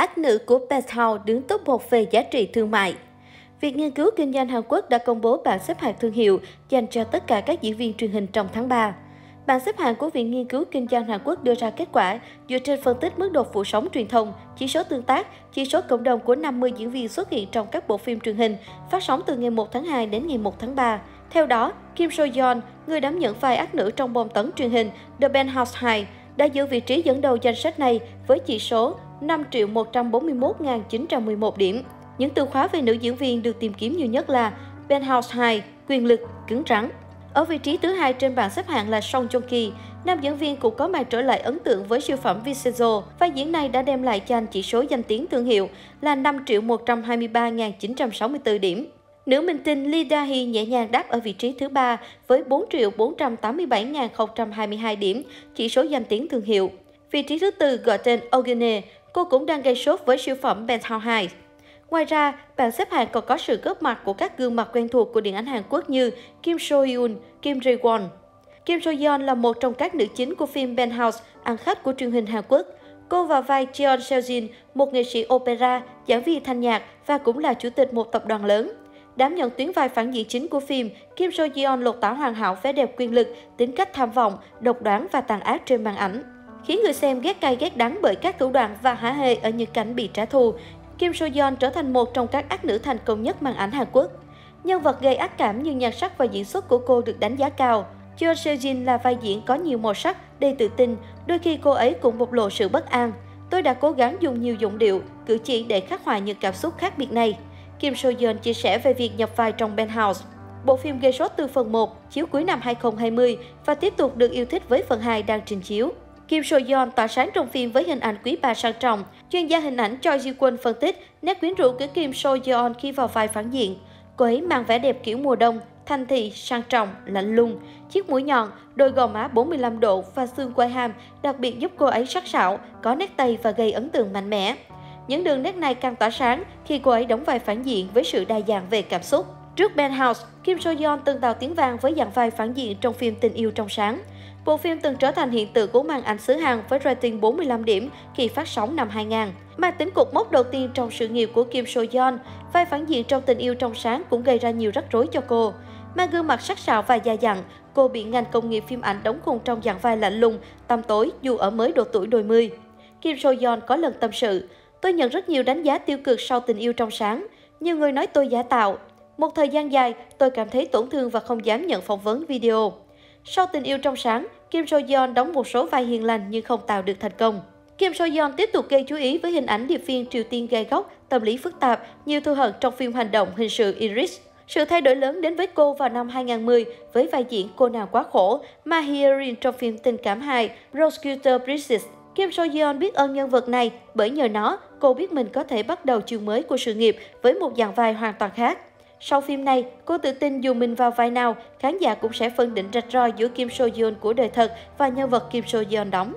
ác nữ của Penthouse đứng top 1 về giá trị thương mại. Việc nghiên cứu kinh doanh Hàn Quốc đã công bố bảng xếp hạng thương hiệu dành cho tất cả các diễn viên truyền hình trong tháng 3. Bảng xếp hạng của Viện Nghiên cứu Kinh doanh Hàn Quốc đưa ra kết quả dựa trên phân tích mức độ phủ sóng truyền thông, chỉ số tương tác, chỉ số cộng đồng của 50 diễn viên xuất hiện trong các bộ phim truyền hình phát sóng từ ngày 1 tháng 2 đến ngày 1 tháng 3. Theo đó, Kim So Yeon, người đảm nhận vai ác nữ trong bom tấn truyền hình The Penthouse 2, đã giữ vị trí dẫn đầu danh sách này với chỉ số 5 triệu 141.911 điểm. Những từ khóa về nữ diễn viên được tìm kiếm nhiều nhất là Penthouse 2, quyền lực, cứng rắn. Ở vị trí thứ hai trên bảng xếp hạng là Song Joong Ki, nam diễn viên cũng có màn trở lại ấn tượng với siêu phẩm Vincenzo. Vai diễn này đã đem lại cho anh chỉ số danh tiếng thương hiệu là 5 triệu 123.964 điểm. Nữ minh tinh Lee Da-hee nhẹ nhàng đáp ở vị trí thứ ba với 4 triệu 487.022 điểm, chỉ số danh tiếng thương hiệu. Vị trí thứ tư gọi tên Ogene, cô cũng đang gây sốt với siêu phẩm Penthouse 2. Ngoài ra, bảng xếp hạng còn có sự góp mặt của các gương mặt quen thuộc của điện ảnh Hàn Quốc như Kim So Hyun, Kim Jae Won. Kim So Yeon là một trong các nữ chính của phim Penthouse, ăn khách của truyền hình Hàn Quốc. Cô vào vai Jeon Seojin, một nghệ sĩ opera, giảng viên thanh nhạc và cũng là chủ tịch một tập đoàn lớn. Đảm nhận tuyến vai phản diện chính của phim, Kim So Yeon lột tả hoàn hảo vẻ đẹp quyền lực, tính cách tham vọng, độc đoán và tàn ác trên màn ảnh khiến người xem ghét cay ghét đắng bởi các thủ đoạn và hả hê ở những cảnh bị trả thù, Kim So Yeon trở thành một trong các ác nữ thành công nhất màn ảnh Hàn Quốc. Nhân vật gây ác cảm như nhan sắc và diễn xuất của cô được đánh giá cao. Choi Seo-jin là vai diễn có nhiều màu sắc, đầy tự tin, đôi khi cô ấy cũng bộc lộ sự bất an. Tôi đã cố gắng dùng nhiều giọng điệu, cử chỉ để khắc họa những cảm xúc khác biệt này. Kim So Yeon chia sẻ về việc nhập vai trong Penthouse. Bộ phim gây sốt từ phần 1, chiếu cuối năm 2020 và tiếp tục được yêu thích với phần 2 đang trình chiếu. Kim So Yeon tỏa sáng trong phim với hình ảnh quý bà sang trọng. Chuyên gia hình ảnh Choi Ji Kwon phân tích nét quyến rũ của Kim So Yeon khi vào vai phản diện. Cô ấy mang vẻ đẹp kiểu mùa đông, thanh thị, sang trọng, lạnh lùng. Chiếc mũi nhọn, đôi gò má 45 độ và xương quai hàm đặc biệt giúp cô ấy sắc sảo, có nét tây và gây ấn tượng mạnh mẽ. Những đường nét này càng tỏa sáng khi cô ấy đóng vai phản diện với sự đa dạng về cảm xúc. Trước Penthouse, Kim So Yeon từng tạo tiếng vang với dạng vai phản diện trong phim Tình yêu trong sáng. Bộ phim từng trở thành hiện tượng của màn ảnh xứ Hàn với rating 45 điểm khi phát sóng năm 2000. Mang tính cột mốc đầu tiên trong sự nghiệp của Kim So Yeon, vai phản diện trong tình yêu trong sáng cũng gây ra nhiều rắc rối cho cô. Mang gương mặt sắc sảo và già dặn, cô bị ngành công nghiệp phim ảnh đóng khung trong dạng vai lạnh lùng, tăm tối dù ở mới độ tuổi đôi mươi. Kim So Yeon có lần tâm sự, tôi nhận rất nhiều đánh giá tiêu cực sau tình yêu trong sáng. Nhiều người nói tôi giả tạo. Một thời gian dài, tôi cảm thấy tổn thương và không dám nhận phỏng vấn video. Sau tình yêu trong sáng, Kim So Yeon đóng một số vai hiền lành nhưng không tạo được thành công. Kim So Yeon tiếp tục gây chú ý với hình ảnh điệp viên Triều Tiên gai góc, tâm lý phức tạp, nhiều thù hận trong phim hành động hình sự Iris. Sự thay đổi lớn đến với cô vào năm 2010 với vai diễn cô nàng quá khổ Ma Hyerin trong phim tình cảm hài Prosecutor Princess. Kim So Yeon biết ơn nhân vật này bởi nhờ nó, cô biết mình có thể bắt đầu chương mới của sự nghiệp với một dạng vai hoàn toàn khác. Sau phim này, cô tự tin dù mình vào vai nào, khán giả cũng sẽ phân định rạch ròi giữa Kim So Yeon của đời thật và nhân vật Kim So Yeon đóng.